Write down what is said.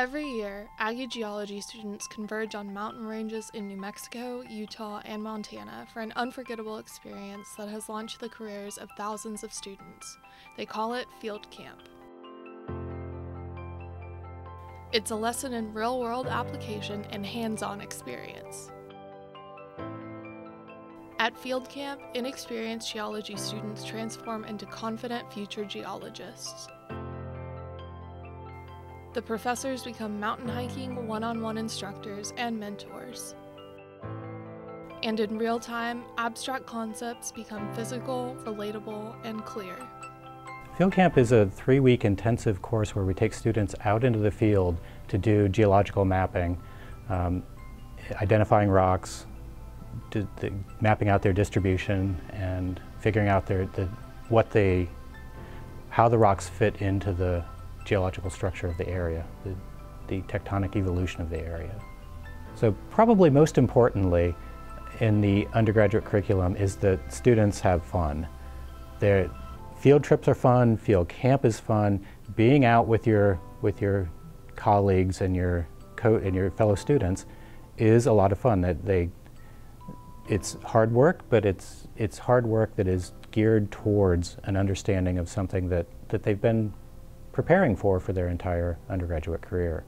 Every year, Aggie geology students converge on mountain ranges in New Mexico, Utah, and Montana for an unforgettable experience that has launched the careers of thousands of students. They call it Field Camp. It's a lesson in real world application and hands on experience. At Field Camp, inexperienced geology students transform into confident future geologists. The professors become mountain hiking one on one instructors and mentors. And in real time, abstract concepts become physical, relatable, and clear. Field Camp is a three-week intensive course where we take students out into the field to do geological mapping, um, identifying rocks, mapping out their distribution, and figuring out their, the, what they, how the rocks fit into the geological structure of the area, the, the tectonic evolution of the area. So probably most importantly in the undergraduate curriculum is that students have fun. They're, field trips are fun, field camp is fun, being out with your, with your colleagues and your, co and your fellow students is a lot of fun. That they, it's hard work, but it's, it's hard work that is geared towards an understanding of something that, that they've been preparing for for their entire undergraduate career.